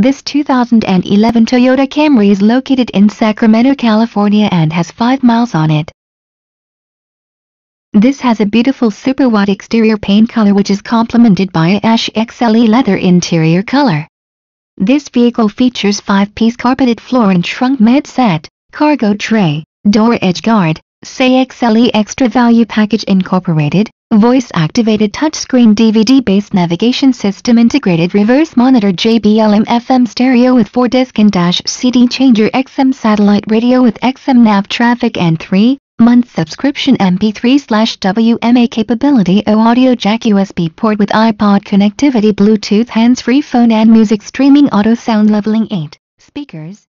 This 2011 Toyota Camry is located in Sacramento, California and has 5 miles on it. This has a beautiful super white exterior paint color which is complemented by a ash XLE leather interior color. This vehicle features 5-piece carpeted floor and trunk mat set, cargo tray, door edge guard, say XLE extra value package incorporated, voice-activated touchscreen DVD-based navigation system integrated reverse monitor JBL FM stereo with 4-disc and dash CD changer XM satellite radio with XM nav traffic and 3 month subscription MP3 slash WMA capability O audio jack USB port with iPod connectivity Bluetooth hands-free phone and music streaming auto sound leveling 8 speakers